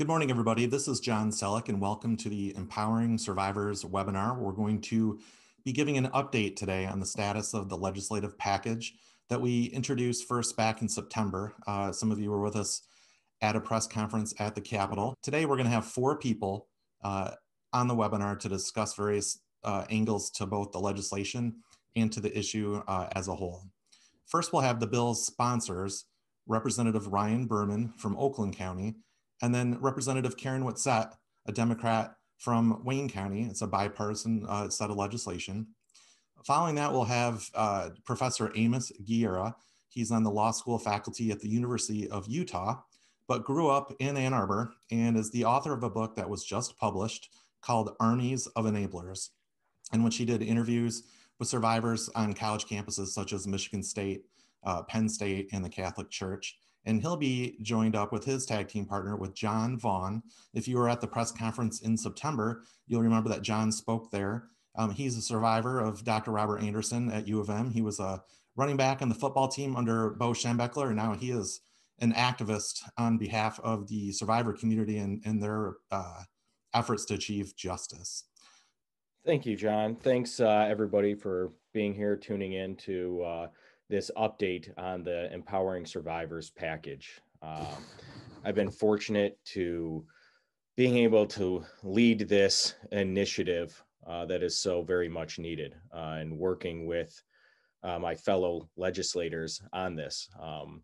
Good morning, everybody. This is John Selleck, and welcome to the Empowering Survivors webinar. We're going to be giving an update today on the status of the legislative package that we introduced first back in September. Uh, some of you were with us at a press conference at the Capitol. Today, we're going to have four people uh, on the webinar to discuss various uh, angles to both the legislation and to the issue uh, as a whole. First, we'll have the bill's sponsors, Representative Ryan Berman from Oakland County, and then Representative Karen Whitsett, a Democrat from Wayne County. It's a bipartisan uh, set of legislation. Following that, we'll have uh, Professor Amos Guiora. He's on the law school faculty at the University of Utah, but grew up in Ann Arbor and is the author of a book that was just published called Armies of Enablers, in which he did interviews with survivors on college campuses such as Michigan State, uh, Penn State, and the Catholic Church. And he'll be joined up with his tag team partner with Jon Vaughn. If you were at the press conference in September, you'll remember that Jon spoke there. Um, he's a survivor of Dr. Robert Anderson at U of M. He was a running back on the football team under Bo Schembechler, and now he is an activist on behalf of the survivor community and, and their uh, efforts to achieve justice. Thank you, John. Thanks, uh, everybody, for being here, tuning in to uh, this update on the Empowering Survivors package. Um, I've been fortunate to being able to lead this initiative uh, that is so very much needed uh, and working with uh, my fellow legislators on this. Um,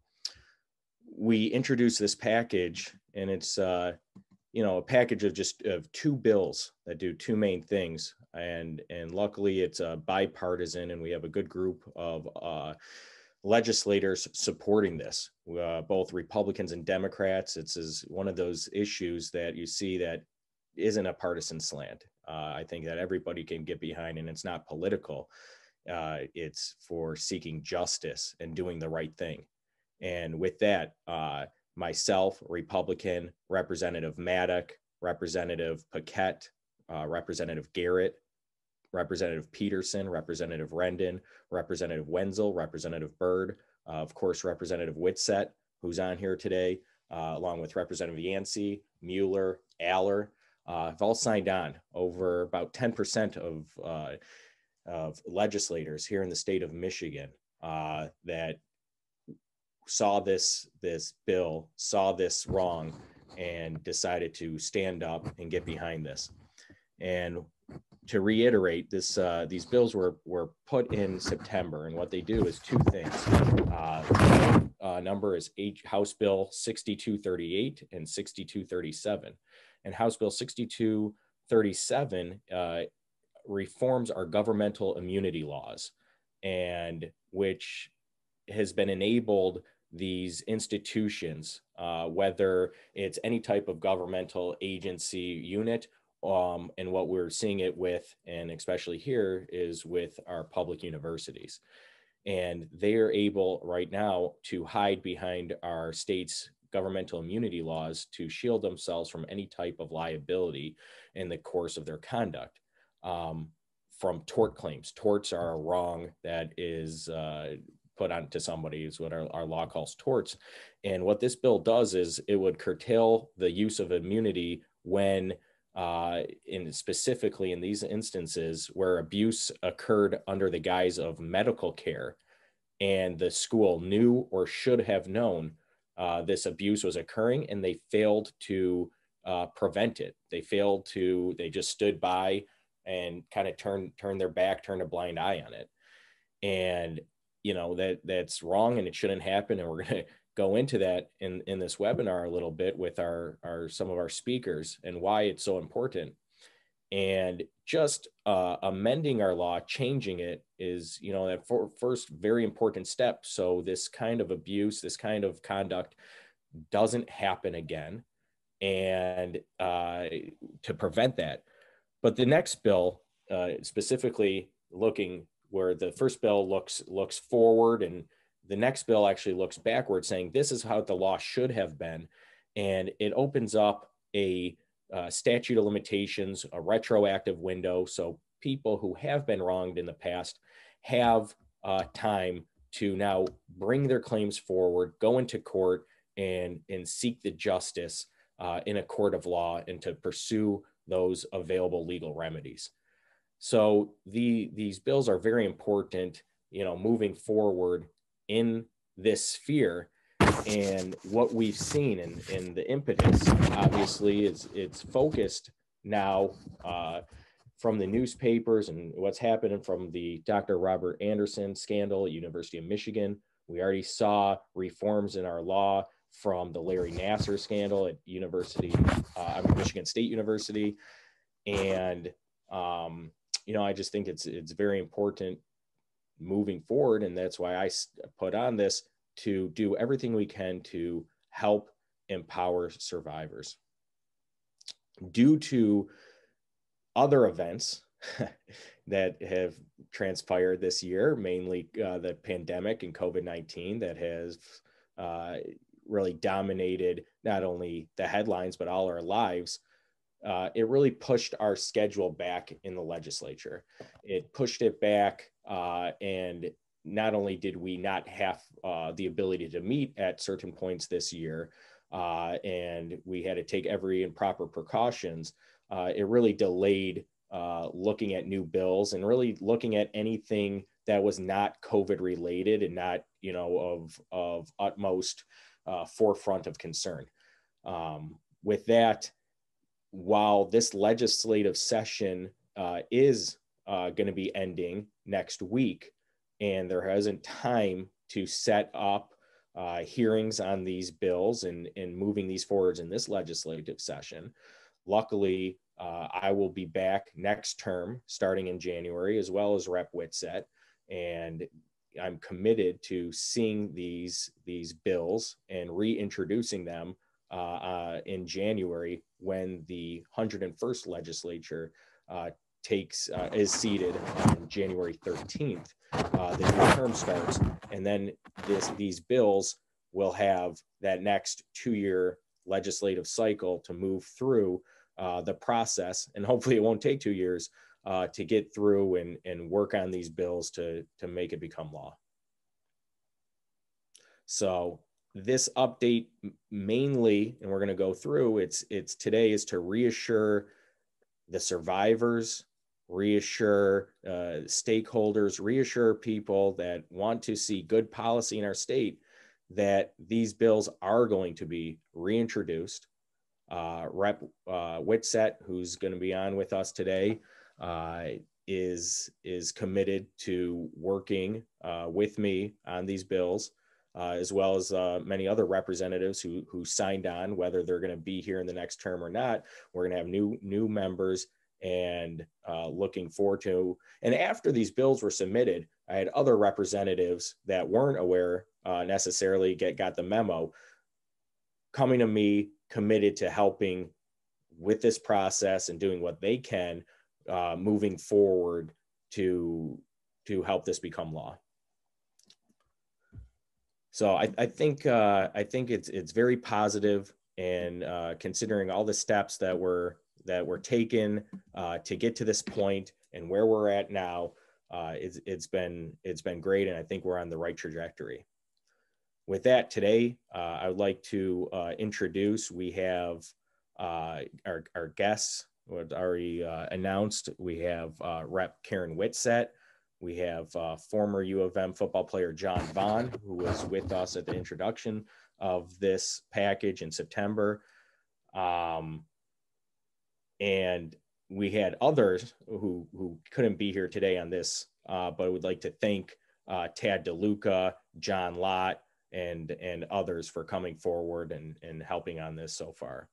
we introduced this package and it's uh, you know a package of just of two bills that do two main things and and luckily it's a bipartisan and we have a good group of uh, legislators supporting this uh, both republicans and democrats. It's is one of those issues that you see that isn't a partisan slant. Uh, i think that everybody can get behind and it's not political. Uh, it's for seeking justice and doing the right thing. And with that uh, myself, Republican, Representative Maddock, Representative Paquette, uh, Representative Garrett, Representative Peterson, Representative Rendon, Representative Wenzel, Representative Byrd, uh, of course, Representative Whitsett, who's on here today, uh, along with Representative Yancey, Mueller, Allor, uh, have all signed on. Over about 10% of, uh, of legislators here in the state of Michigan uh, that saw this this bill, saw this wrong, and decided to stand up and get behind this. And to reiterate, this uh, these bills were were put in September, and what they do is two things. Uh, uh, number is H, House Bill 6238 and 6237, and House Bill 6237 uh, reforms our governmental immunity laws, and which has been enabled these institutions, uh, whether it's any type of governmental agency unit, um, and what we're seeing it with, and especially here, is with our public universities. And they are able right now to hide behind our state's governmental immunity laws to shield themselves from any type of liability in the course of their conduct. Um, from tort claims. Torts are a wrong that is uh, put onto somebody is what our, our law calls torts. And what this bill does is it would curtail the use of immunity when uh, in specifically in these instances where abuse occurred under the guise of medical care and the school knew or should have known uh, this abuse was occurring and they failed to uh, prevent it. They failed to they just stood by and kind of turned turned their back turned a blind eye on it. And you know that that's wrong and it shouldn't happen and we're to go into that in in this webinar a little bit with our our some of our speakers and why it's so important. And just uh, amending our law changing it is you know that for, first very important step. So this kind of abuse this kind of conduct doesn't happen again. And uh, to prevent that. But the next bill uh, specifically looking where the first bill looks looks forward and the next bill actually looks backward saying this is how the law should have been and it opens up a uh, statute of limitations a retroactive window so people who have been wronged in the past have uh, time to now bring their claims forward go into court and and seek the justice uh, in a court of law and to pursue those available legal remedies. So the these bills are very important, you know, moving forward in this sphere. And what we've seen in, in the impetus, obviously, is it's focused now uh, from the newspapers and what's happening from the Dr. Robert Anderson scandal at University of Michigan. We already saw reforms in our law from the Larry Nassar scandal at University, uh, Michigan State University, and um, you know, I just think it's it's very important moving forward, and that's why I put on this to do everything we can to help empower survivors. Due to other events that have transpired this year, mainly uh, the pandemic and COVID 19 that has uh, really dominated not only the headlines, but all our lives. Uh, it really pushed our schedule back in the legislature. It pushed it back, uh, and not only did we not have uh, the ability to meet at certain points this year, uh, and we had to take every improper precautions, uh, it really delayed uh, looking at new bills and really looking at anything that was not COVID related and not, you know, of of utmost uh, forefront of concern. Um, with that, while this legislative session uh, is uh, going to be ending next week, and there hasn't time to set up uh, hearings on these bills and, and moving these forwards in this legislative session. Luckily, uh, I will be back next term starting in January, as well as Rep Whitsett. And I'm committed to seeing these, these bills and reintroducing them in January when the 101st legislature uh, takes uh, is seated on January 13th. Uh, the new term starts, and then this these bills will have that next two-year legislative cycle to move through uh, the process, and hopefully it won't take two years uh, to get through and, and work on these bills to, to make it become law. So this update mainly, and we're going to go through, it's, it's today is to reassure the survivors, reassure uh, stakeholders, reassure people that want to see good policy in our state that these bills are going to be reintroduced. Uh, Rep uh, who's going to be on with us today, uh, is is committed to working uh, with me on these bills, uh, as well as uh, many other representatives who who signed on. Whether they're going to be here in the next term or not, we're going to have new new members and uh, looking forward to. And after these bills were submitted, I had other representatives that weren't aware uh, necessarily get got the memo coming to me committed to helping with this process and doing what they can uh, moving forward to to help this become law. So I, I think uh, I think it's it's very positive, and uh, considering all the steps that were that were taken uh, to get to this point and where we're at now, uh, it's it's been it's been great, and I think we're on the right trajectory with that today, uh, I would like to uh, introduce, we have our, our guests was already uh, announced. We have Rep Karen Whitsett. We have uh, former U of M football player Jon Vaughn, who was with us at the introduction of this package in September. Um, and we had others who, who couldn't be here today on this, but I would like to thank Tad DeLuca, John Lott, and and others for coming forward and and helping on this so far.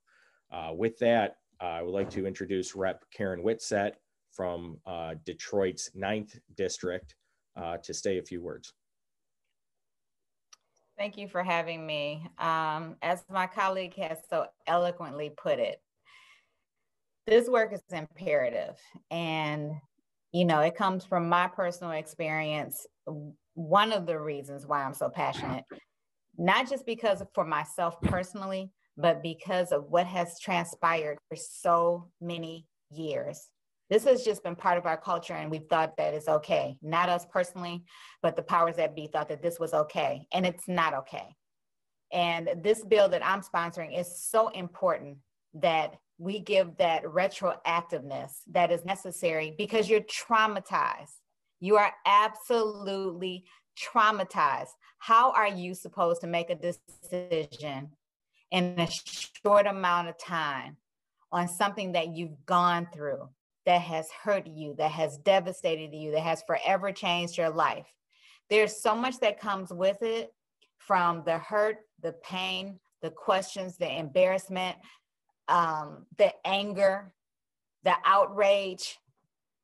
Uh, with that, uh, I would like to introduce Rep. Karen Whitsett from uh, Detroit's 9th District uh, to say a few words. Thank you for having me. Um, as my colleague has so eloquently put it, this work is imperative. And, you know, it comes from my personal experience. One of the reasons why I'm so passionate not just because for myself personally, but because of what has transpired for so many years. This has just been part of our culture, and we've thought that it's okay. Not us personally, but the powers that be thought that this was okay, and it's not okay. And this bill that I'm sponsoring is so important that we give that retroactiveness that is necessary because you're traumatized. You are absolutely traumatized. How are you supposed to make a decision in a short amount of time on something that you've gone through that has hurt you, that has devastated you, that has forever changed your life? There's so much that comes with it from the hurt, the pain, the questions, the embarrassment, um, the anger, the outrage,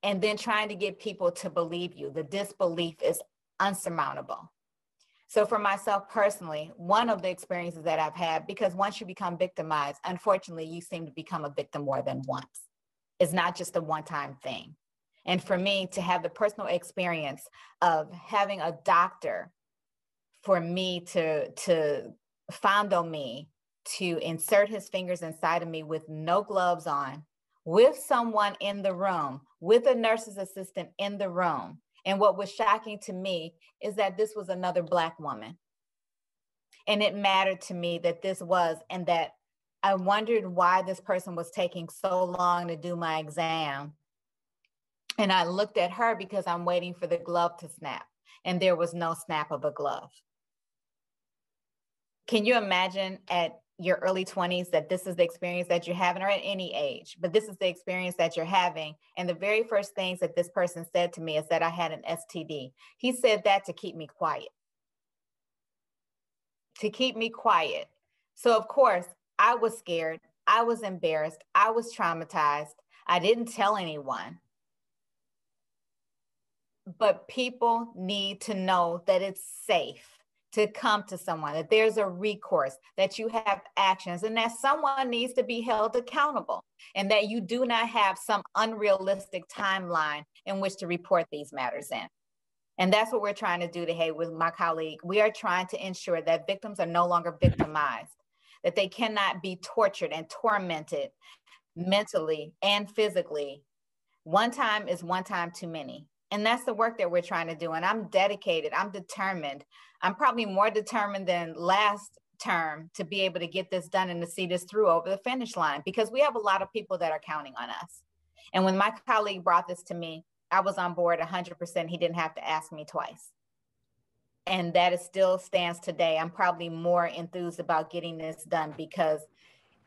and then trying to get people to believe you. The disbelief is unsurmountable. So, for myself personally, one of the experiences that I've had, because once you become victimized, unfortunately, you seem to become a victim more than once. It's not just a one time thing. And for me to have the personal experience of having a doctor for me to, to fondle me, to insert his fingers inside of me with no gloves on, with someone in the room, with a nurse's assistant in the room. And what was shocking to me is that this was another Black woman. And it mattered to me that this was, and that I wondered why this person was taking so long to do my exam. And I looked at her because I'm waiting for the glove to snap, and there was no snap of a glove. Can you imagine at your early 20s that this is the experience that you're having, or at any age, but this is the experience that you're having. And the very first things that this person said to me is that I had an STD. He said that to keep me quiet. To keep me quiet. So, of course, I was scared. I was embarrassed. I was traumatized. I didn't tell anyone. But people need to know that it's safe to come to someone, that there's a recourse, that you have actions, and that someone needs to be held accountable, and that you do not have some unrealistic timeline in which to report these matters in. And that's what we're trying to do today with my colleague. We are trying to ensure that victims are no longer victimized, that they cannot be tortured and tormented mentally and physically. One time is one time too many. And that's the work that we're trying to do. And I'm dedicated, I'm determined. I'm probably more determined than last term to be able to get this done and to see this through over the finish line because we have a lot of people that are counting on us. And when my colleague brought this to me, I was on board 100%. He didn't have to ask me twice. And that is still stands today. I'm probably more enthused about getting this done because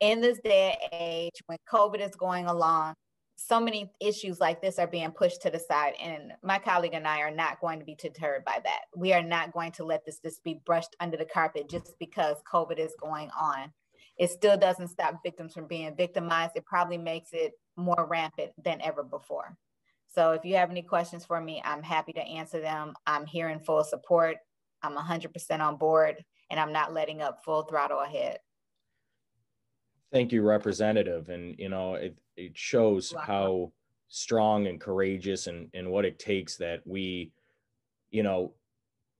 in this day and age, when COVID is going along, so many issues like this are being pushed to the side and my colleague and i are not going to be deterred by that. We are not going to let this just be brushed under the carpet just because covid is going on. It still doesn't stop victims from being victimized. It probably makes it more rampant than ever before so if you have any questions for me i'm happy to answer them i'm here in full support i'm 100% on board and i'm not letting up full throttle ahead Thank you, Representative. And, you know, it, it shows how strong and courageous and, and what it takes that we, you know,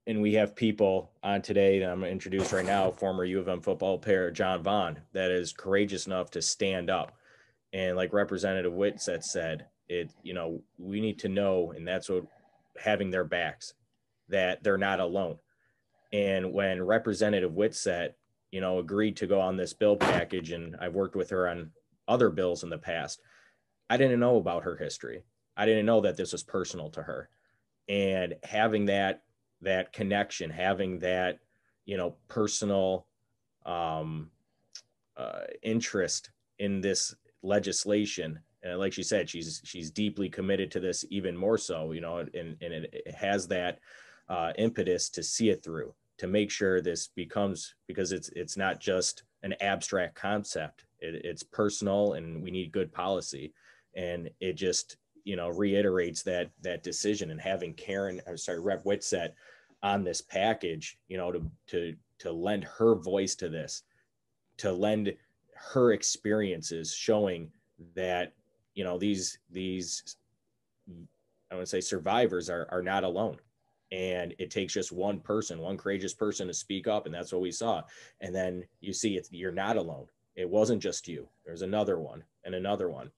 and we have people on today that I'm going to introduce right now, former U of M football player Jon Vaughn, that is courageous enough to stand up. And like Representative Whitsett said, it, you know, we need to know, and that's what having their backs, that they're not alone. And when Representative Whitsett you know, agreed to go on this bill package, and I've worked with her on other bills in the past. I didn't know about her history. I didn't know that this was personal to her, and having that that connection, having that you know personal um, uh, interest in this legislation and like she said she's she's deeply committed to this even more so you know and, and it, it has that uh, impetus to see it through to make sure this becomes because it's it's not just an abstract concept. It, it's personal and we need good policy. And it just you know reiterates that that decision and having karen i'm sorry rep whitsett on this package you know to to to lend her voice to this to lend her experiences showing that you know these these i would say survivors are are not alone. And it takes just one person one courageous person to speak up and that's what we saw. And then you see it's you're not alone. It wasn't just you. There's another one and another one.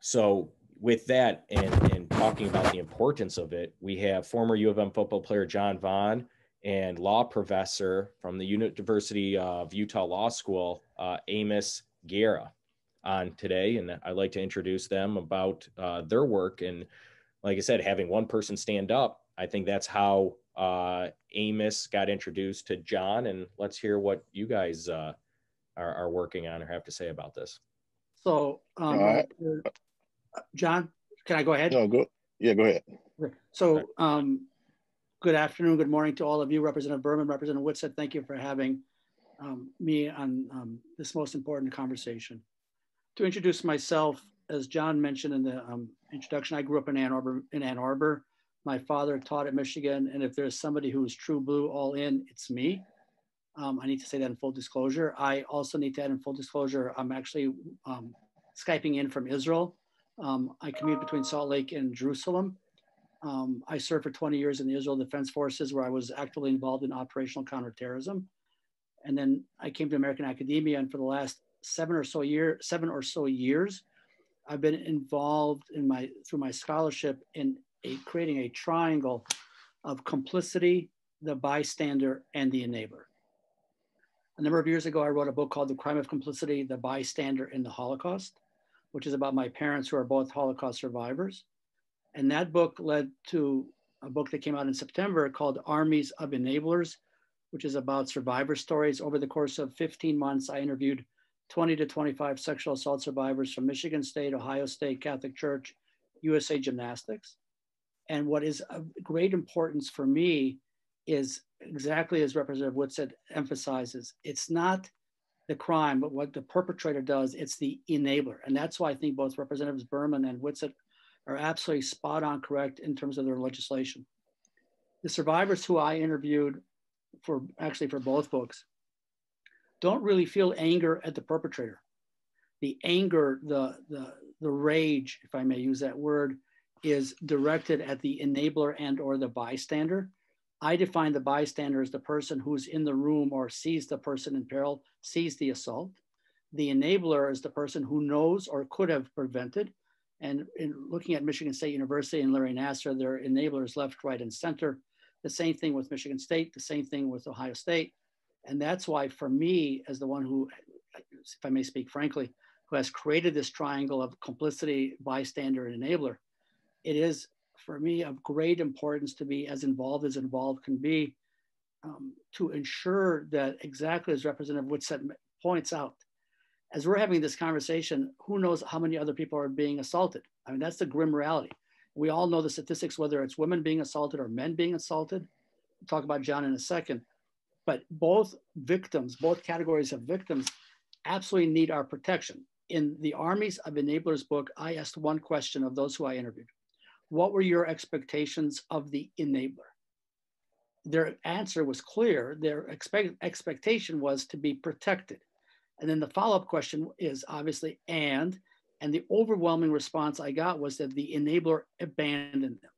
So with that and, and talking about the importance of it we have former u of m football player jon vaughn and law professor from the University of Utah Law School, uh, Amos Guiora, on today. And I'd like to introduce them about uh, their work. And like I said, having one person stand up, I think that's how uh, Amos got introduced to Jon. And let's hear what you guys uh, are, are, working on or have to say about this. So, um, Jon, can I go ahead? No, go. Yeah, go ahead. So, um, good afternoon, good morning to all of you. Representative Berman, Representative Whitsett, thank you for having um, me on um, this most important conversation. To introduce myself, as John mentioned in the um, introduction, I grew up in Ann Arbor. In Ann Arbor, my father taught at Michigan, and if there's somebody who is true blue, all in, it's me. Um, I need to say that in full disclosure. I also need to add in full disclosure. I'm actually um, skyping in from Israel. Um, I commute between Salt Lake and Jerusalem. Um, I served for 20 years in the Israel Defense Forces, where I was actively involved in operational counterterrorism. And then I came to American academia, and for the last seven or so year, seven or so years, I've been involved in my through my scholarship in a, creating a triangle of complicity, the bystander, and the enabler. A number of years ago, I wrote a book called The Crime of Complicity, the Bystander in the Holocaust, which is about my parents who are both Holocaust survivors. And that book led to a book that came out in September called Armies of Enablers, which is about survivor stories. Over the course of 15 months, I interviewed 20 to 25 sexual assault survivors from Michigan State, Ohio State Catholic Church, USA Gymnastics. And what is of great importance for me is exactly as Representative Whitsett emphasizes, it's not the crime, but what the perpetrator does, it's the enabler. And that's why I think both Representatives Berman and Whitsett are absolutely spot on correct in terms of their legislation. The survivors who I interviewed for actually for both books don't really feel anger at the perpetrator. The anger, the, the, the rage, if I may use that word, is directed at the enabler and or the bystander. I define the bystander as the person who's in the room or sees the person in peril, sees the assault. The enabler is the person who knows or could have prevented and in looking at Michigan State University and Larry Nassar, their enablers left, right, and center. The same thing with Michigan State, the same thing with Ohio State. And that's why, for me, as the one who, if I may speak frankly, who has created this triangle of complicity, bystander, and enabler, it is for me of great importance to be as involved as involved can be um, to ensure that exactly as Representative Whitsett points out, as we're having this conversation, who knows how many other people are being assaulted? I mean, that's the grim reality. We all know the statistics, whether it's women being assaulted or men being assaulted. We'll talk about Jon in a second. But both victims, both categories of victims, absolutely need our protection. In the Armies of Enablers book, I asked one question of those who I interviewed What were your expectations of the enabler? Their answer was clear. Their expect- expectation was to be protected and then the follow up question is obviously, and, and the overwhelming response I got was that the enabler abandoned them.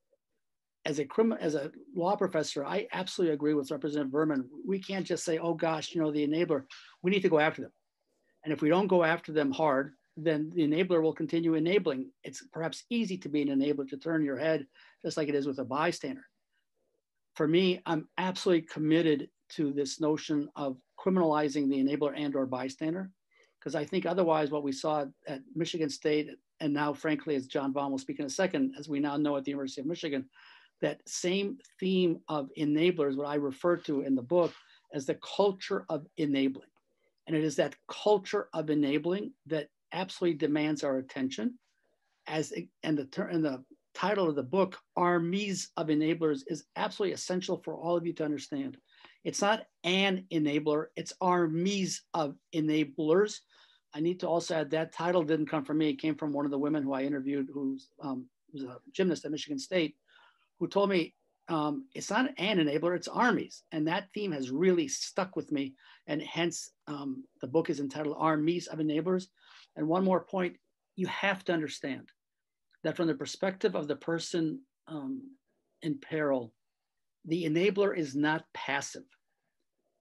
As a criminal, as a law professor, I absolutely agree with Representative Berman. We can't just say, "Oh gosh, you know, the enabler." We need to go after them, and if we don't go after them hard, then the enabler will continue enabling. It's perhaps easy to be an enabler to turn your head, just like it is with a bystander. For me, I'm absolutely committed to this notion of criminalizing the enabler and or bystander because I think otherwise what we saw at Michigan State and now frankly as Jon Vaughn will speak in a second as we now know at the University of Michigan that same theme of enablers what I refer to in the book as the culture of enabling and it is that culture of enabling that absolutely demands our attention as and the and the title of the book armies of enablers is absolutely essential for all of you to understand it's not an enabler, it's armies of enablers. I need to also add that title didn't come from me. It came from one of the women who I interviewed who's, um, who's a gymnast at Michigan State, who told me um, it's not an enabler, it's armies. And that theme has really stuck with me. And hence um, the book is entitled Armies of Enablers. And one more point, you have to understand that from the perspective of the person um, in peril, the enabler is not passive.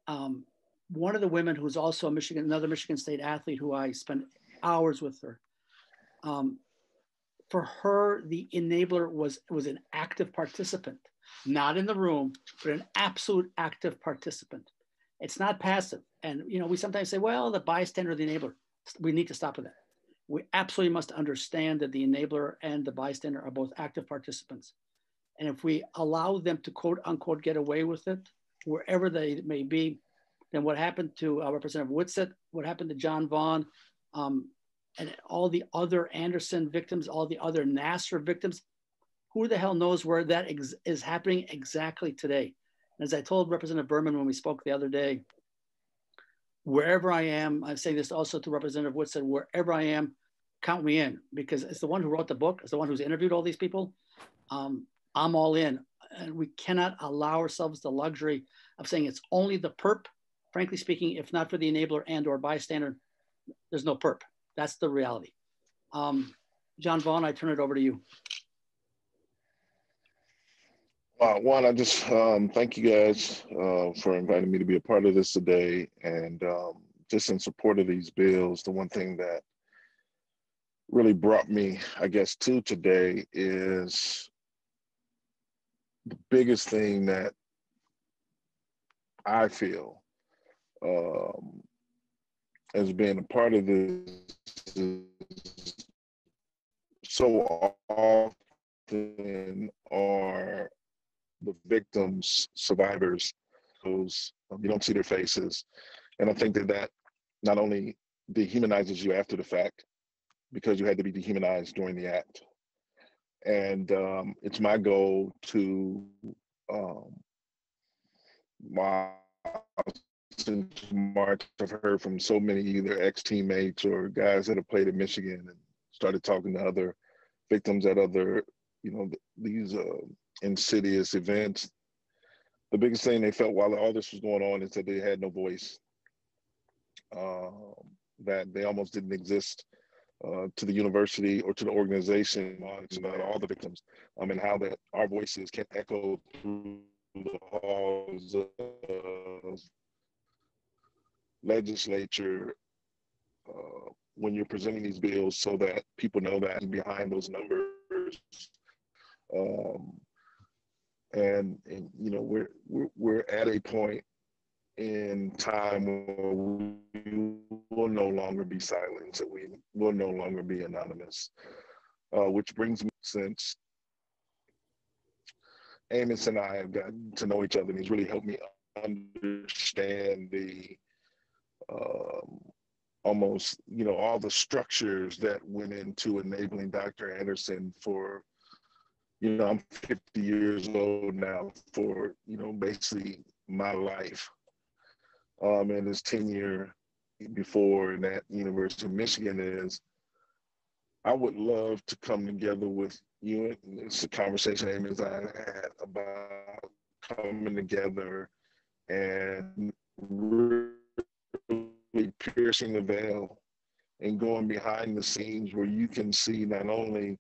Um, one of the women who's also a Michigan, another Michigan State athlete who I spent hours with her. For her, the enabler was was an active participant. not in the room, but an absolute active participant. It's not passive. And you know, we sometimes say, well, the bystander, the enabler. We need to stop with that. We absolutely must understand that the enabler and the bystander are both active participants. And if we allow them to quote unquote get away with it, wherever they may be, then what happened to uh, Representative Whitsett, what happened to Jon Vaughn, um, and all the other Anderson victims, all the other Nassar victims, who the hell knows where that ex- is happening exactly today? As I told Representative Berman when we spoke the other day, wherever I am, I say this also to Representative Whitsett, wherever I am, count me in because it's the one who wrote the book, it's the one who's interviewed all these people. Um, I'm all in. And we cannot allow ourselves the luxury of saying it's only the perp. Frankly speaking, if not for the enabler and or bystander, there's no perp. That's the reality. Um, Jon Vaughn, I turn it over to you. Uh, I just um, thank you guys uh, for inviting me to be a part of this today. And um, just in support of these bills, the one thing that really brought me, I guess, to today is the biggest thing that I feel um, as being a part of this so often are the victims, survivors, those um, you don't see their faces, and I think that that not only dehumanizes you after the fact, because you had to be dehumanized during the act, and um, it's my goal to um, since March, I've heard from so many either ex-teammates or guys that have played at Michigan and started talking to other victims at other, you know, these uh, insidious events. The biggest thing they felt while all this was going on is that they had no voice, um, that they almost didn't exist uh, to the university or to the organization about all the victims um, and how that our voices can echo through the halls of legislature uh, when you're presenting these bills so that people know that behind those numbers um, and, and you know we're, we're we're at a point in time where we will no longer be silent, that we will no longer be anonymous. Uh, which brings me since Amos and I have gotten to know each other, and he's really helped me understand the um, almost, you know, all the structures that went into enabling Dr. Anderson for, you know, I'm 50 years old now for, you know, basically my life um, and his tenure before that University of Michigan is, I would love to come together with you. and It's a conversation Amos and I had about coming together and really piercing the veil and going behind the scenes where you can see not only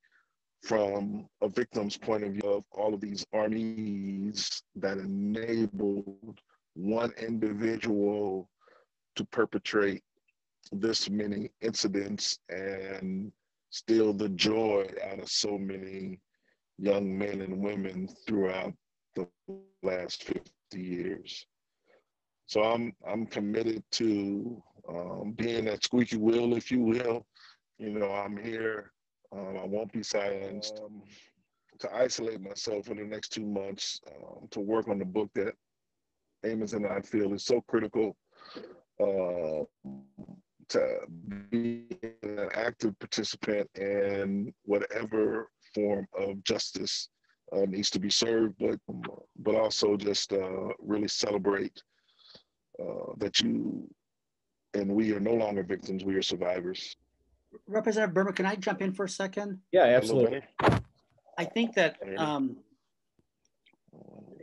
from a victim's point of view of all of these armies that enabled one individual to perpetrate this many incidents and steal the joy out of so many young men and women throughout the last 50 years. So I'm I'm committed to um, being that squeaky wheel, if you will. You know, I'm here. Um, I won't be silenced. Um, to isolate myself for the next two months um, to work on the book that Amos and I feel is so critical uh, to be an active participant in whatever form of justice uh, needs to be served, but but also just uh, really celebrate uh, that you and we are no longer victims; we are survivors. Representative Berman, can I jump in for a second? Yeah, absolutely. I think that um,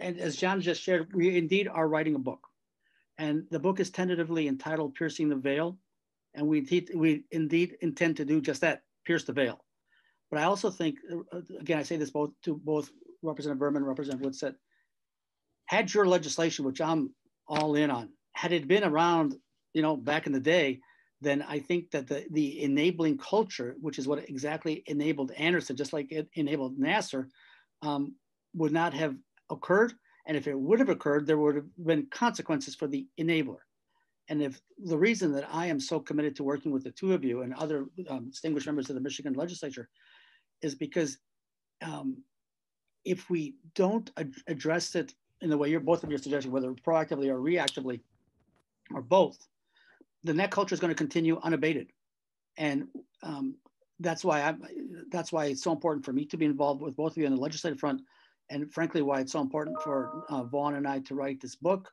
and as Jon just shared, we indeed are writing a book. And the book is tentatively entitled Piercing the Veil. And we, indeed, we indeed intend to do just that, pierce the veil. But I also think, uh, again, I say this both to both Representative Berman and Representative Whitsett, had your legislation, which I'm all in on, had it been around, you know, back in the day, then I think that the, the enabling culture, which is what exactly enabled Anderson, just like it enabled Nassar, um, would not have occurred. And if it would have occurred, there would have been consequences for the enabler. And if the reason that I am so committed to working with the two of you and other um, distinguished members of the Michigan legislature is because um, if we don't ad address it in the way you're both of you are suggesting, whether proactively or reactively, or both, the net culture is going to continue unabated. And um, that's why I'm, that's why it's so important for me to be involved with both of you on the legislative front, and frankly, why it's so important for uh, Vaughn and I to write this book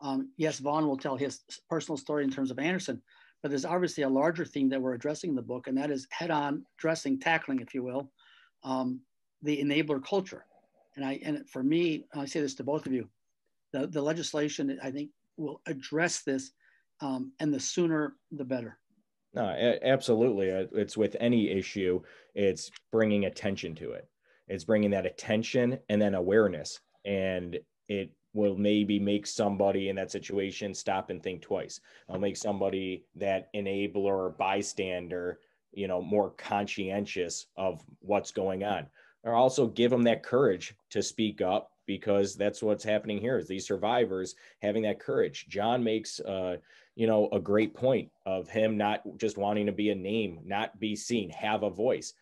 um, yes, Vaughn will tell his personal story in terms of Anderson, but there's obviously a larger theme that we're addressing in the book, and that is head-on dressing, tackling, if you will, um, the enabler culture. And I and for me, I say this to both of you, the, the legislation I think will address this, um, and the sooner the better. No, absolutely. Uh, it's with any issue, it's bringing attention to it. It's bringing that attention and then awareness, and it will maybe make somebody in that situation stop and think twice. I'll make somebody that enabler or bystander, you know, more conscientious of what's going on. Or also give them that courage to speak up because that's what's happening here is these survivors having that courage. Jon makes uh, you know, a great point of him not just wanting to be a name, not be seen, have a voice.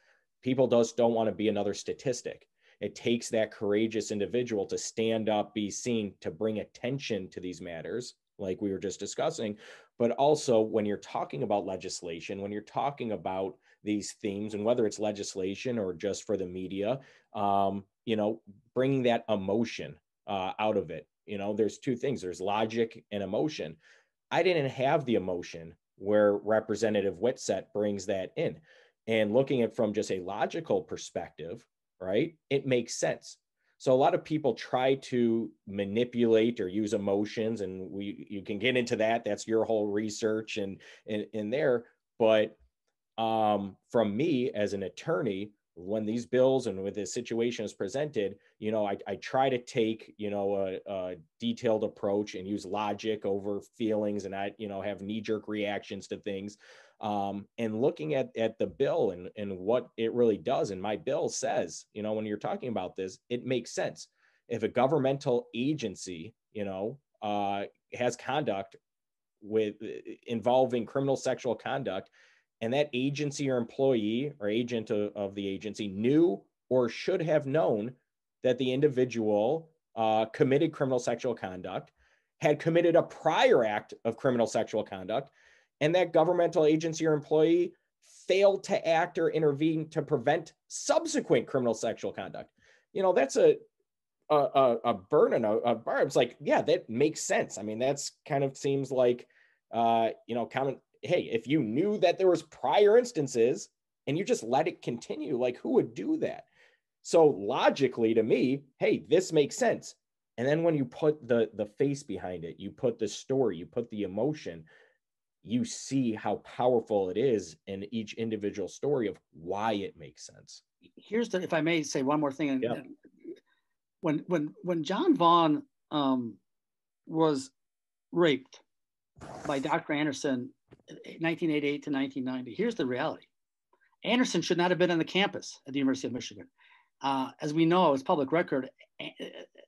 People just don't want to be another statistic it takes that courageous individual to stand up, be seen, to bring attention to these matters, like we were just discussing. But also, when you're talking about legislation, when you're talking about these themes, and whether it's legislation or just for the media, um, you know, bringing that emotion uh, out of it. You know, there's two things there's logic and emotion. I didn't have the emotion where Representative Whitsett brings that in. And looking at from just a logical perspective, right? It makes sense. So a lot of people try to manipulate or use emotions, and we you can get into that. That's your whole research and in, in there. But um, from me as an attorney, when these bills and with this situation is presented, you know, I, I try to take, you know, a, a, detailed approach and use logic over feelings and I, you know, have knee jerk reactions to things um, and looking at, at the bill and, and what it really does. And my bill says, you know, when you're talking about this, it makes sense. If a governmental agency, you know, uh, has conduct with involving criminal sexual conduct, and that agency or employee or agent of, of the agency knew or should have known that the individual uh, committed criminal sexual conduct, had committed a prior act of criminal sexual conduct, and that governmental agency or employee failed to act or intervene to prevent subsequent criminal sexual conduct. You know, that's a a, a, burden, a, a bar. It's like, yeah, that makes sense. I mean, that's kind of seems like, uh, you know, common. Hey, if you knew that there was prior instances and you just let it continue, like who would do that? So logically, to me, hey, this makes sense. And then when you put the the face behind it, you put the story, you put the emotion, you see how powerful it is in each individual story of why it makes sense. Here's the, if I may say one more thing. Yeah. When when when Jon Vaughn um, was raped by Dr. Anderson, 1988 to 1990. Here's the reality: Anderson should not have been on the campus at the University of Michigan. Uh, as we know, as public record,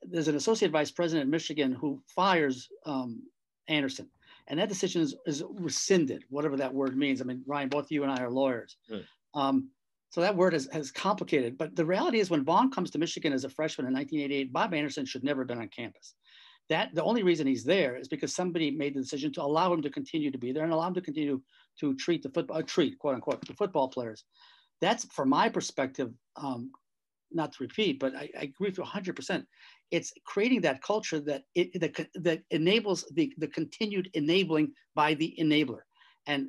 there's an associate vice president at Michigan who fires um, Anderson and that decision is, is, rescinded, whatever that word means. I mean, Ryan, both you and I are lawyers. Right. Um, so that word has, has complicated. But the reality is when Vaughn comes to Michigan as a freshman in 1988, Bob Anderson should never have been on campus. That the only reason he's there is because somebody made the decision to allow him to continue to be there and allow him to continue to treat the football, uh, treat quote unquote, the football players. That's from my perspective, um, not to repeat, but I, I agree with you 100% it's creating that culture that it that, that enables the, the continued enabling by the enabler. And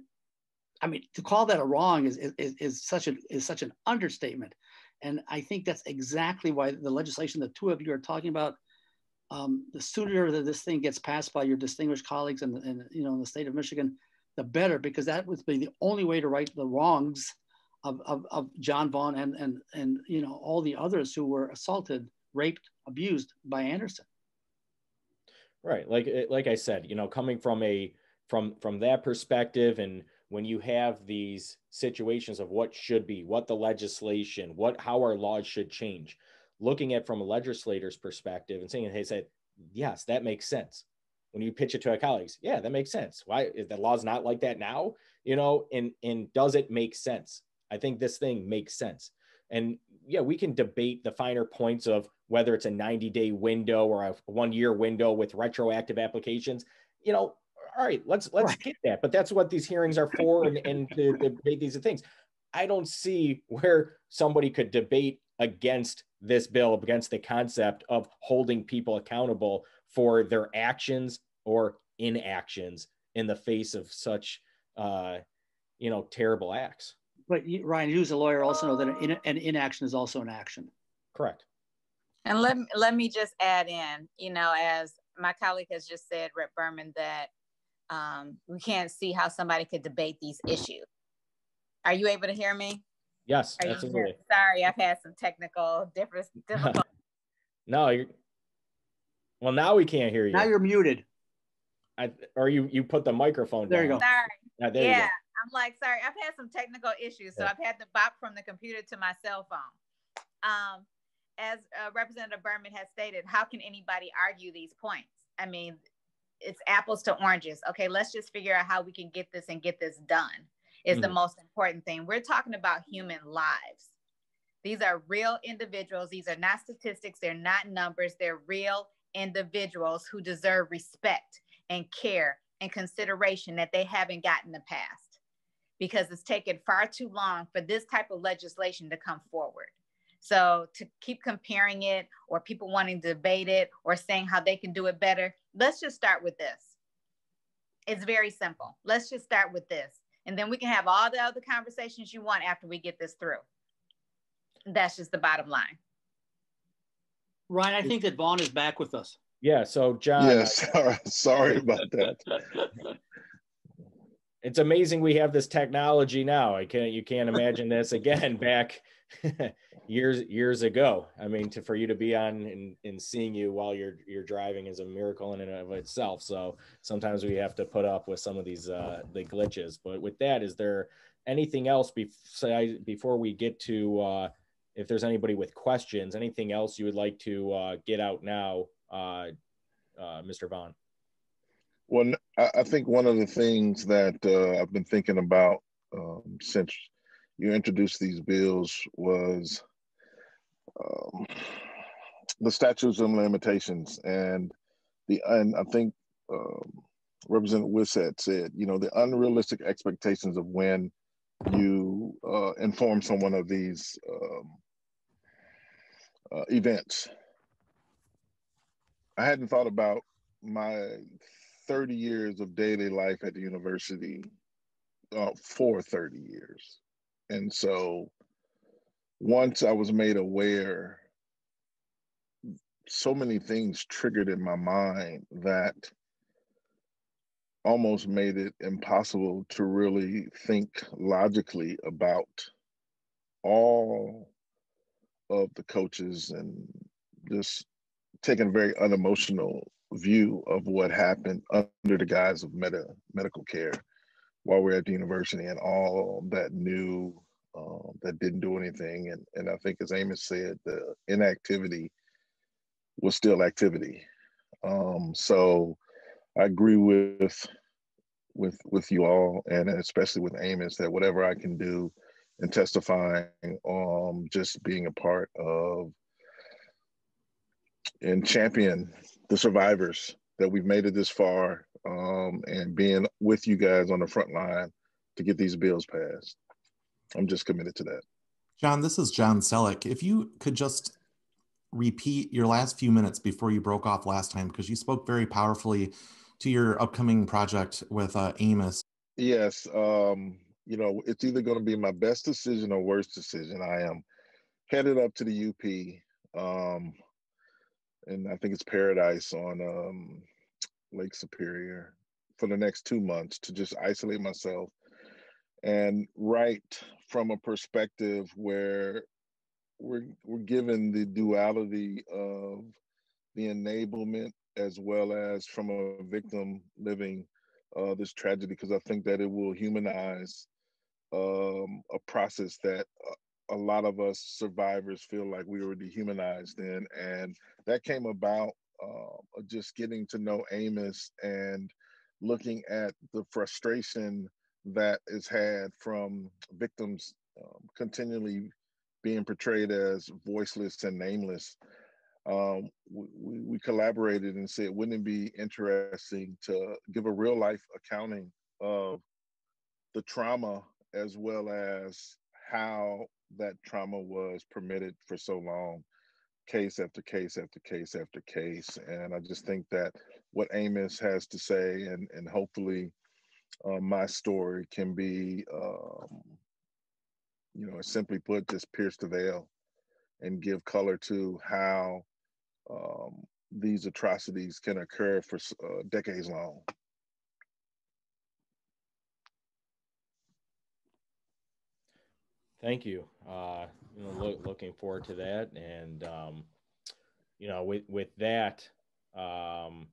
i mean to call that a wrong is, is, is such a is such an understatement. And i think that's exactly why the legislation the two of you are talking about um, the sooner that this thing gets passed by your distinguished colleagues in, in, you know in the state of michigan the better because that would be the only way to right the wrongs of, of, of jon vaughn and, and and you know all the others who were assaulted raped, abused by Anderson. Right. Like like I said, you know, coming from a from from that perspective and when you have these situations of what should be, what the legislation, what how our laws should change. Looking at from a legislator's perspective and saying, hey, said, yes, that makes sense. When you pitch it to our colleagues, yeah, that makes sense. Why is the law's not like that now? You know, and and does it make sense? I think this thing makes sense. And yeah, we can debate the finer points of whether it's a 90 day window or a one year window with retroactive applications. You know, all right, let's let's right. get that. But that's what these hearings are for, and, and to debate these things. I don't see where somebody could debate against this bill, against the concept of holding people accountable for their actions or inactions in the face of such, uh, you know, terrible acts. But Ryan, you as a lawyer also know that an, an inaction is also an action. Correct. And let me, let me just add in, you know, as my colleague has just said, Rep Berman, that um, we can't see how somebody could debate these issues. Are you able to hear me? Yes, Are absolutely. Sorry, I've had some technical difference. no, you're, well, now we can't hear you. Now you're muted. I, or you you put the microphone there down. you go. Sorry. there yeah, you go. I'm like, sorry, I've had some technical issues, so yeah. I've had to bop from the computer to my cell phone. Um, as uh, Representative Berman has stated, how can anybody argue these points? I mean, it's apples to oranges. Okay, let's just figure out how we can get this and get this done is mm-hmm. the most important thing. We're talking about human lives. These are real individuals. These are not statistics. They're not numbers. They're real individuals who deserve respect and care and consideration that they haven't gotten in the past because it's taken far too long for this type of legislation to come forward. So to keep comparing it or people wanting to debate it or saying how they can do it better, let's just start with this. It's very simple. Let's just start with this. And then we can have all the other conversations you want after we get this through. That's just the bottom line. Ryan, I think that Vaughn is back with us. Yeah. So, Jon. Yes. sorry about that. it's amazing we have this technology now. I can't. You can't imagine this again back years years ago. I mean, to for you to be on and, and seeing you while you're you're driving is a miracle in and of itself. So sometimes we have to put up with some of these uh, the glitches. But with that, is there anything else before before we get to uh, if there's anybody with questions, anything else you would like to uh, get out now, uh, uh, Mr. Vaughn? Well, I think one of the things that uh, I've been thinking about um, since you introduced these bills was um, the statutes and limitations and the and I think um, Representative Whitsett said, you know, the unrealistic expectations of when you uh, inform someone of these um, uh, events. I hadn't thought about my 30 years of daily life at the university uh, for 30 years. And so once I was made aware, so many things triggered in my mind that almost made it impossible to really think logically about all of the coaches and just taking a very unemotional view of what happened under the guise of meta medical care while we are at the university and all that new um, that didn't do anything. And, and I think as Amos said, the inactivity was still activity. Um, so I agree with with with you all and especially with Amos that whatever I can do in testifying, um, just being a part of and champion the survivors that we've made it this far um, and being with you guys on the front line to get these bills passed. I'm just committed to that. Jon, this is John Sellek. If you could just repeat your last few minutes before you broke off last time, because you spoke very powerfully to your upcoming project with uh, Amos. Yes. Um, you know, it's either going to be my best decision or worst decision. I am headed up to the UP. Um, and I think it's Paradise on um, Lake Superior for the next two months to just isolate myself and write from a perspective where we're we're given the duality of the enablement as well as from a victim living uh, this tragedy because I think that it will humanize um, a process that a lot of us survivors feel like we were dehumanized in. And that came about uh, just getting to know Amos and looking at the frustration that is had from victims um, continually being portrayed as voiceless and nameless. Um, we, we collaborated and said, wouldn't it be interesting to give a real life accounting of the trauma as well as how that trauma was permitted for so long, case after case after case after case. And I just think that what Amos has to say, and, and hopefully uh, my story can be, um, you know, simply put, just pierce the veil and give color to how um, these atrocities can occur for uh, decades long. Thank you. Uh, you know, look, looking forward to that, and um, you know, with with that, um,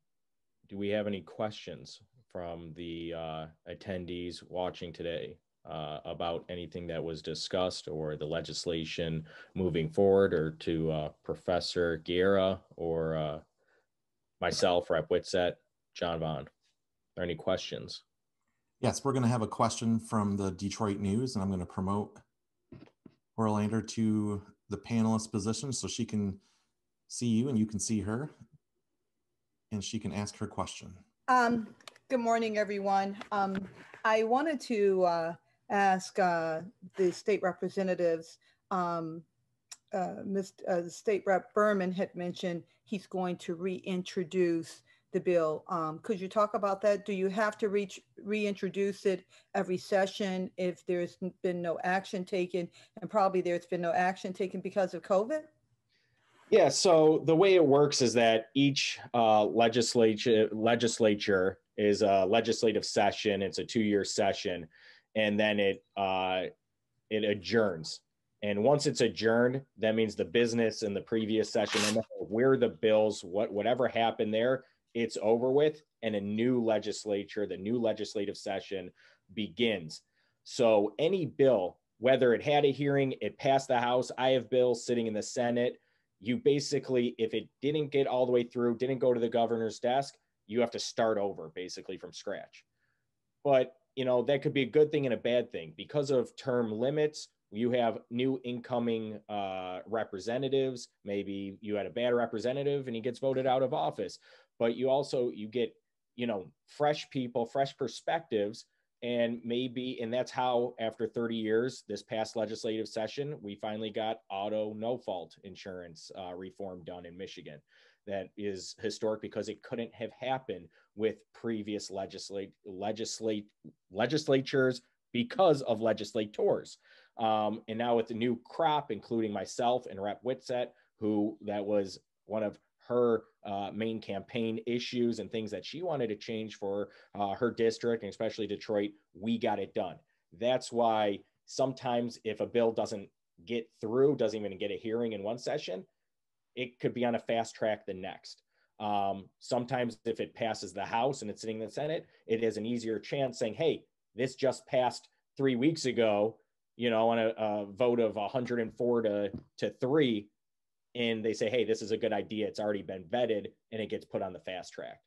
do we have any questions from the uh, attendees watching today uh, about anything that was discussed or the legislation moving forward, or to uh, Professor Guiora or uh, myself, Rep. Whitsett, Jon Vaughn? Are any questions? Yes, we're going to have a question from the Detroit News, and I'm going to promote Orlander to the panelist position so she can see you and you can see her and she can ask her question. Um, good morning, everyone. Um, I wanted to uh, ask uh, the state representatives, um, uh. Uh, State Rep Berman had mentioned he's going to reintroduce the bill. Um, could you talk about that? Do you have to reach, reintroduce it every session if there's been no action taken? And probably there's been no action taken because of COVID? Yeah, so the way it works is that each uh, legislature legislature is a legislative session. It's a two-year session, and then it uh, it adjourns. And once it's adjourned, that means the business in the previous session, where the bills, what whatever happened there, it's over with and a new legislature, the new legislative session begins. So any bill, whether it had a hearing, it passed the House, I have bills sitting in the Senate. You basically, if it didn't get all the way through, didn't go to the governor's desk, you have to start over basically from scratch. But, you know, that could be a good thing and a bad thing. Because of term limits, you have new incoming uh, representatives. Maybe you had a bad representative and he gets voted out of office but you also you get you know fresh people fresh perspectives. And maybe and that's how after 30 years this past legislative session we finally got auto no fault insurance uh, reform done in michigan. That is historic because it couldn't have happened with previous legislate legislate legislatures because of legislators. Um, and now with the new crop including myself and rep whitsett who that was one of her uh, main campaign issues and things that she wanted to change for uh, her district and especially Detroit, we got it done. That's why sometimes if a bill doesn't get through, doesn't even get a hearing in one session, it could be on a fast track the next. Um, sometimes if it passes the House and it's sitting in the Senate, it is an easier chance saying, hey, this just passed three weeks ago, you know, on a, a vote of 104 to, to three and they say, hey, this is a good idea. It's already been vetted and it gets put on the fast track.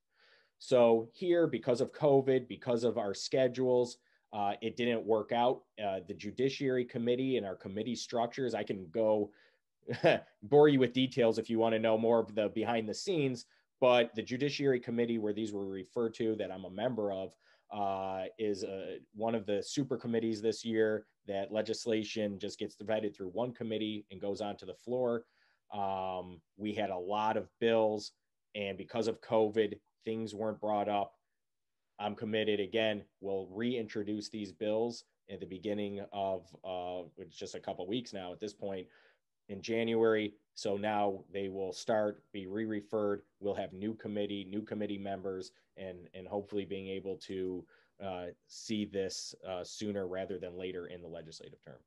So here, because of COVID, because of our schedules, uh, it didn't work out. Uh, the Judiciary Committee and our committee structures, I can go bore you with details if you want to know more of the behind the scenes, but the Judiciary Committee, where these were referred to that I'm a member of, uh, is uh, one of the super committees this year that legislation just gets vetted through one committee and goes on to the floor. Um, we had a lot of bills, and because of COVID, things weren't brought up. I'm committed again. We'll reintroduce these bills at the beginning of uh, it's just a couple weeks now at this point in January. So now they will start, be re-referred. We'll have new committee, new committee members, and and hopefully being able to uh, see this uh, sooner rather than later in the legislative term.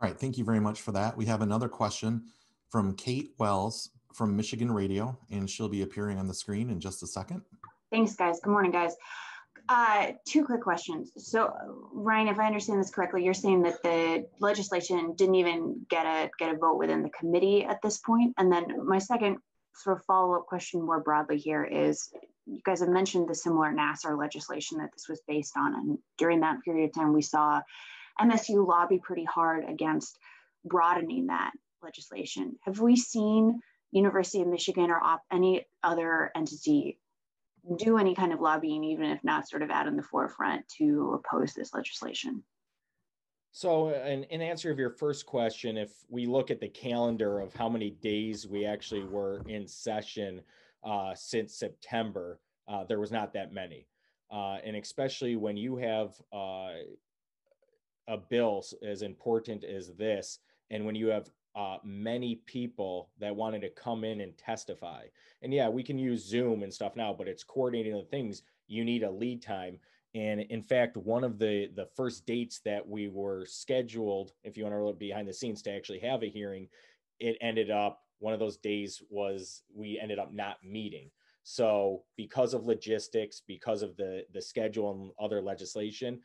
All right, thank you very much for that. We have another question from Kate Wells from Michigan Radio, and she'll be appearing on the screen in just a second. Thanks, guys. Good morning, guys. Uh, two quick questions. So, Ryan, if I understand this correctly, you're saying that the legislation didn't even get a get a vote within the committee at this point. And then my second sort of follow up question, more broadly here, is you guys have mentioned the similar Nassar legislation that this was based on, and during that period of time, we saw MSU lobby pretty hard against broadening that legislation. Have we seen University of Michigan or op- any other entity do any kind of lobbying, even if not sort of out in the forefront, to oppose this legislation? So, in, in answer of your first question, if we look at the calendar of how many days we actually were in session uh, since September, uh, there was not that many. Uh, and especially when you have uh, a bill as important as this, and when you have uh, many people that wanted to come in and testify. And yeah, we can use Zoom and stuff now, but it's coordinating the things. You need a lead time. And in fact, one of the the first dates that we were scheduled, if you want to look behind the scenes, to actually have a hearing, it ended up one of those days was we ended up not meeting. So because of logistics, because of the the schedule and other legislation,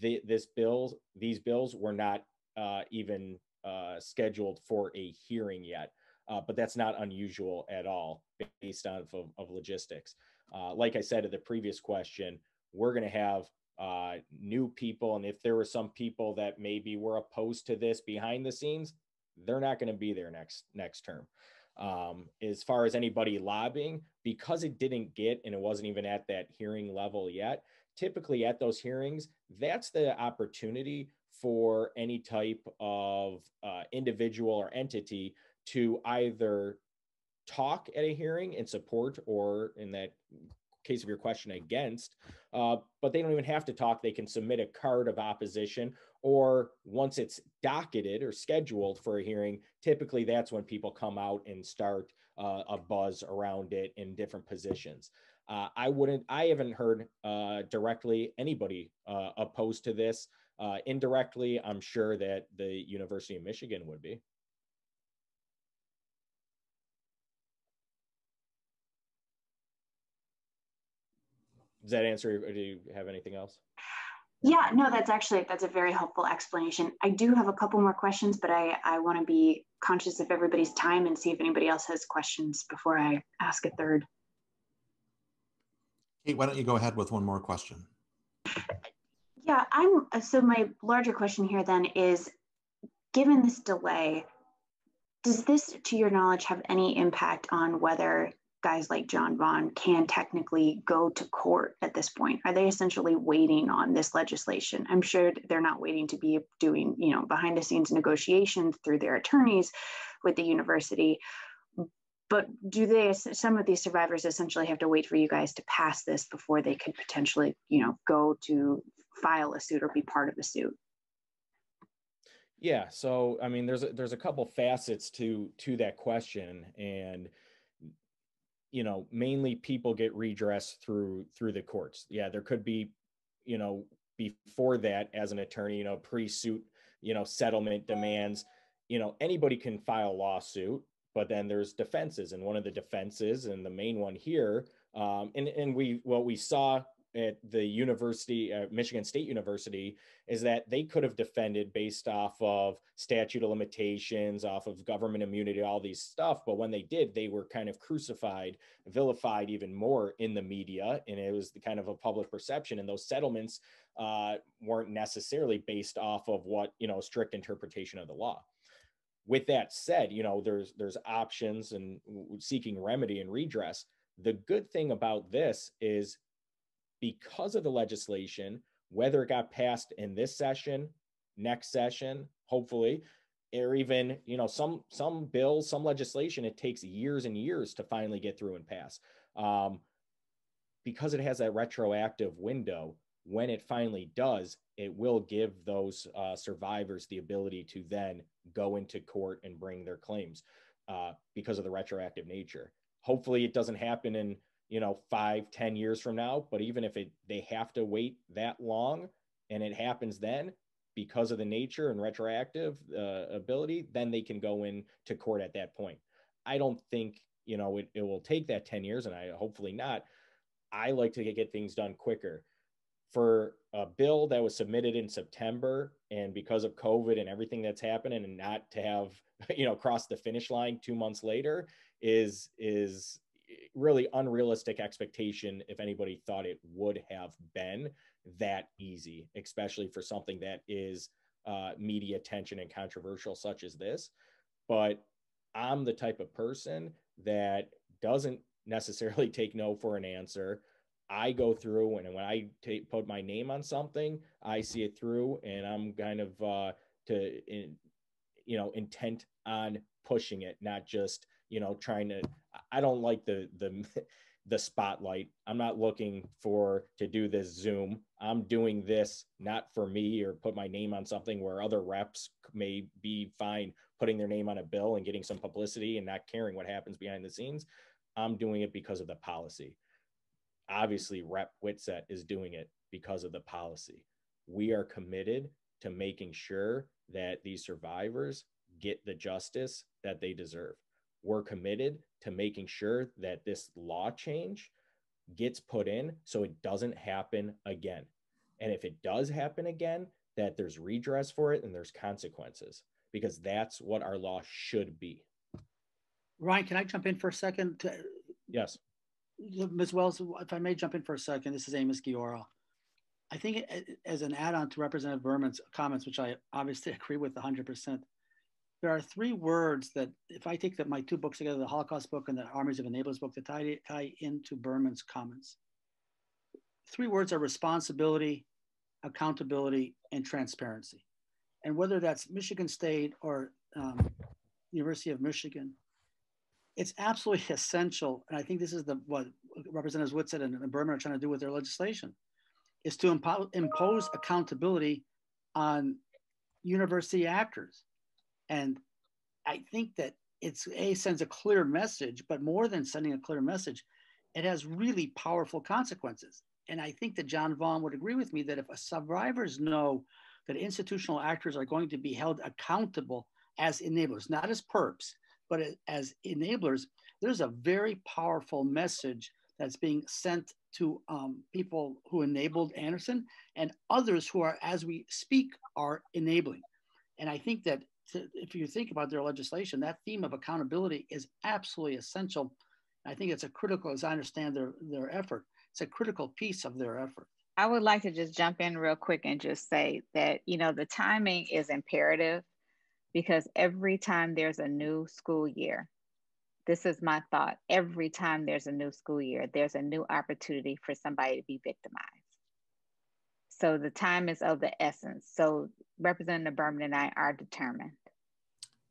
the, this bill, these bills were not uh, even uh, scheduled for a hearing yet. Uh, but that's not unusual at all based on of, of logistics. Uh, like I said to the previous question, we're going to have uh, new people, and if there were some people that maybe were opposed to this behind the scenes, they're not going to be there next next term. Um, as far as anybody lobbying, because it didn't get and it wasn't even at that hearing level yet. Typically, at those hearings, that's the opportunity for any type of uh, individual or entity to either talk at a hearing in support or in that case of your question against uh, but they don't even have to talk. They can submit a card of opposition or once it's docketed or scheduled for a hearing typically that's when people come out and start uh, a buzz around it in different positions. Uh, i wouldn't i haven't heard uh, directly anybody uh, opposed to this uh, indirectly, I'm sure that the University of Michigan would be. Does that answer, or do you have anything else? Yeah, no, that's actually, that's a very helpful explanation. I do have a couple more questions, but I, I want to be conscious of everybody's time and see if anybody else has questions before I ask a third. Kate, why don't you go ahead with one more question? Yeah, I'm uh, so my larger question here then is given this delay, does this, to your knowledge, have any impact on whether guys like Jon Vaughn can technically go to court at this point? Are they essentially waiting on this legislation? I'm sure they're not waiting to be doing, you know, behind the scenes negotiations through their attorneys with the university. But do they, some of these survivors essentially have to wait for you guys to pass this before they could potentially, you know, go to file a suit or be part of a suit? Yeah, so I mean, there's a, there's a couple facets to to that question, and you know, mainly people get redress through through the courts. Yeah, there could be, you know, before that as an attorney, you know, pre-suit, you know, settlement demands. You know, anybody can file a lawsuit, but then there's defenses, and one of the defenses, and the main one here, um, and and we what we saw at the university, uh, Michigan State University, is that they could have defended based off of statute of limitations, off of government immunity, all these stuff. But when they did, they were kind of crucified, vilified even more in the media, and it was the kind of a public perception. And those settlements uh, weren't necessarily based off of what you know strict interpretation of the law. With that said, you know there's there's options and seeking remedy and redress. The good thing about this is because of the legislation, whether it got passed in this session, next session, hopefully, or even you know some some bills, some legislation, it takes years and years to finally get through and pass. Um, because it has that retroactive window, when it finally does, it will give those uh, survivors the ability to then go into court and bring their claims uh, because of the retroactive nature. Hopefully, it doesn't happen in you know five ten years from now but even if it they have to wait that long and it happens then because of the nature and retroactive uh, ability then they can go in to court at that point. I don't think you know it, it will take that 10 years and i hopefully not. I like to get things done quicker for a bill that was submitted in September and because of COVID and everything that's happening and not to have, you know, cross the finish line two months later is is really unrealistic expectation if anybody thought it would have been that easy, especially for something that is uh, media attention and controversial such as this. But I'm the type of person that doesn't necessarily take no for an answer. I go through and when I take, put my name on something, I see it through, and I'm kind of uh, to, in, you know, intent on pushing it, not just you know trying to. I don't like the the the spotlight. I'm not looking for to do this Zoom. I'm doing this not for me or put my name on something where other reps may be fine putting their name on a bill and getting some publicity and not caring what happens behind the scenes. I'm doing it because of the policy obviously rep Whitsett is doing it because of the policy. We are committed to making sure that these survivors get the justice that they deserve. We're committed to making sure that this law change gets put in so it doesn't happen again. And if it does happen again, that there's redress for it and there's consequences because that's what our law should be. Ryan, can I jump in for a second? To, yes. Ms. Wells, if I may jump in for a second, this is Amos Guiora. I think as an add-on to Representative Berman's comments, which I obviously agree with 100%, there are three words that, if I take the, my two books together, the Holocaust book and the Armies of Enablers book, that tie, tie into Berman's comments. Three words are responsibility, accountability, and transparency. And whether that's Michigan State or um, University of Michigan, it's absolutely essential, and I think this is the what Representatives Whitsett and, and Berman are trying to do with their legislation, is to impo- impose accountability on university actors. And I think that it's a sends a clear message, but more than sending a clear message, it has really powerful consequences. And I think that Jon Vaughn would agree with me that if survivors know that institutional actors are going to be held accountable as enablers, not as perps, but as enablers, there's a very powerful message that's being sent to um, people who enabled Anderson and others who are, as we speak, are enabling. And I think that to, if you think about their legislation, that theme of accountability is absolutely essential. I think it's a critical, as I understand their, their effort, it's a critical piece of their effort. I would like to just jump in real quick and just say that, you know, the timing is imperative because every time there's a new school year, this is my thought. Every time there's a new school year, there's a new opportunity for somebody to be victimized. So the time is of the essence. So Representative Berman and I are determined.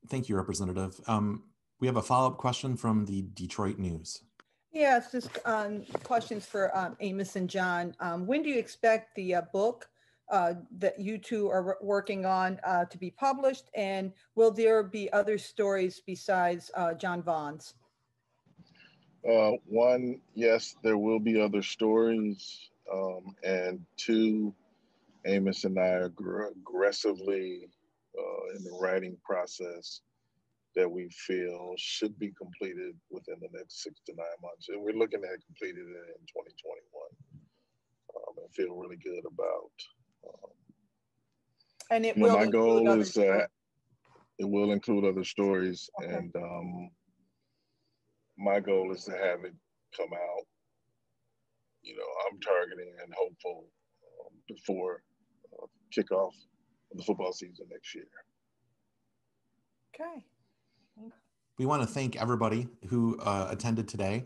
Thank you, Representative. Um, we have a follow-up question from the Detroit News. Yeah, it's just um, questions for um, Amos and Jon. Um, when do you expect the uh, book uh, that you two are working on uh, to be published? And will there be other stories besides uh, Jon Vaughn's? Uh, one, yes, there will be other stories. Um, and two, Amos and I are aggressively uh, in the writing process that we feel should be completed within the next six to nine months. And we're looking at completing it in 2021. Um, feel really good about and it you will. My goal is that it will include other stories, okay. and um, my goal is to have it come out. You know, I'm targeting and hopeful um, before uh, kickoff of the football season next year. Okay. We want to thank everybody who uh, attended today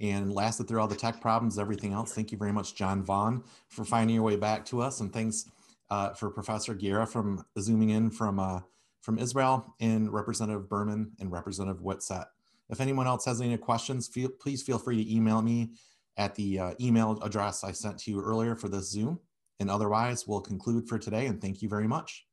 and lasted through all the tech problems, everything else. Thank you very much, Jon Vaughn, for finding your way back to us. And thanks uh, for Professor Guiora from zooming in from, uh, from Israel and Representative Berman and Representative Whitsett. If anyone else has any questions, feel, please feel free to email me at the uh, email address I sent to you earlier for this Zoom. And otherwise, we'll conclude for today and thank you very much.